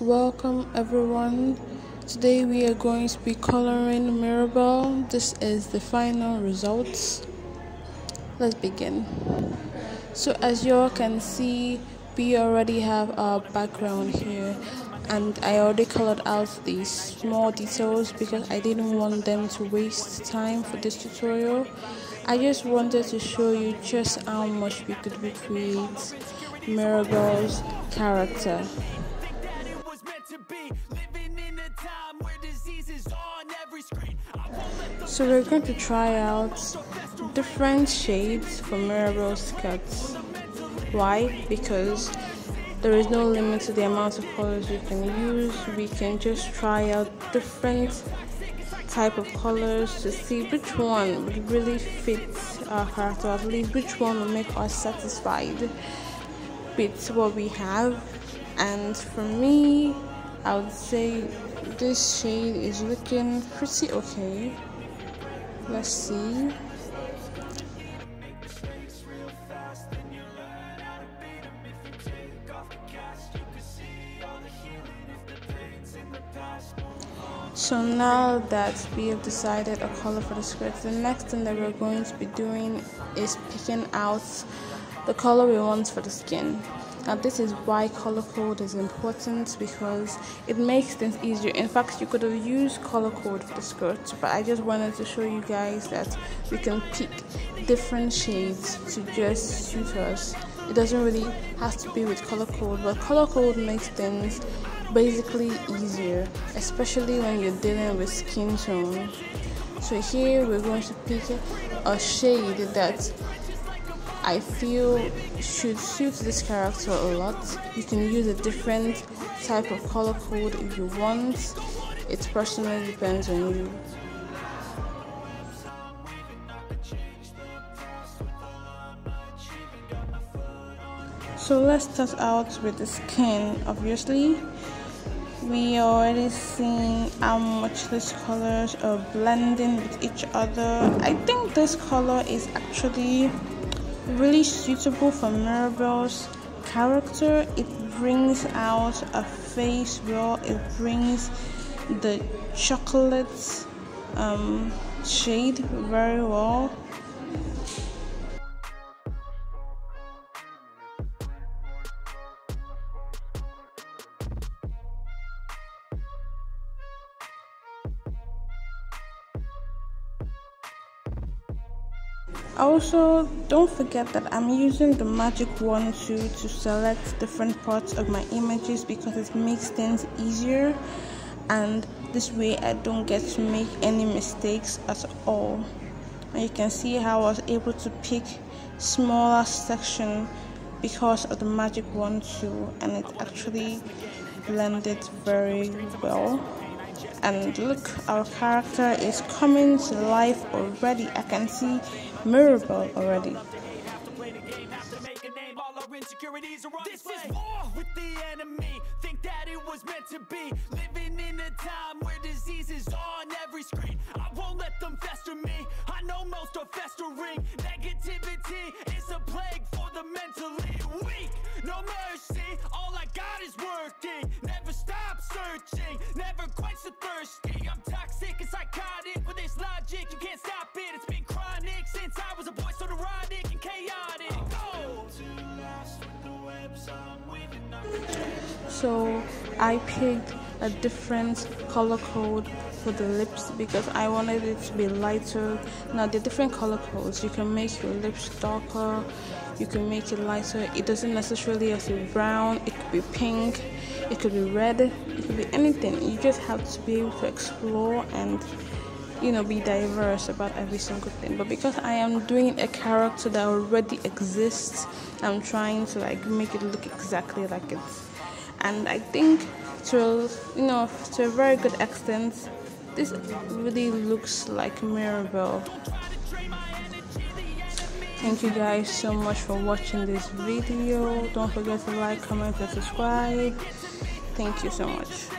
Welcome everyone. Today we are going to be coloring Mirabel. This is the final results. Let's begin. So as you all can see, we already have our background here and I already colored out these small details because I didn't want them to waste time for this tutorial. I just wanted to show you just how much we could recreate Mirabel's character. So we're going to try out different shades for Mirabel skirts. Why? Because there is no limit to the amount of colors you can use. We can just try out different type of colors to see which one would really fit our character, at least which one will make us satisfied with what we have. And for me, I would say this shade is looking pretty okay let's see So now that we have decided a color for the skirt, the next thing that we're going to be doing is picking out the color we want for the skin. Now this is why color code is important because it makes things easier. In fact, you could have used color code for the skirt, but I just wanted to show you guys that we can pick different shades to just suit us. It doesn't really have to be with color code, but color code makes things basically easier, especially when you're dealing with skin tone. So here we're going to pick a shade that I feel should suit this character a lot. You can use a different type of color code if you want. It personally depends on you. So let's start out with the skin. Obviously, we already seen how much these colors are blending with each other. I think this color is actually really suitable for Mirabel's character. It brings out a face well, it brings the chocolate um, shade very well. Also don't forget that i'm using the magic wand tool to select different parts of my images because it makes things easier. And this way i don't get to make any mistakes at all. And you can see how i was able to pick smaller section because of the magic wand tool and it actually blended very well and look our character is coming to life already. I can see Mirabel already. This is war with the enemy. Think that it was meant to be. Living in a time where disease is on every screen. I won't let them fester me. I know most are festering. Negativity is a plague for the mentally weak. No mercy all i got is working searching never thirsty. I'm toxic and psychotic. With this logic you can't stop it. It's been chronic since i was a boy so neurotic and chaotic. So i picked a different color code for the lips because I wanted it to be lighter. Now the different color codes. You can make your lips darker, you can make it lighter. It doesn't necessarily have to be brown, it could be pink, it could be red, it could be anything. You just have to be able to explore and you know be diverse about every single thing. But because i am doing a character that already exists i'm trying to like make it look exactly like it. And i think to you know to a very good extent this really looks like Mirabel thank you guys so much for watching this video. Don't forget to like comment and subscribe thank you so much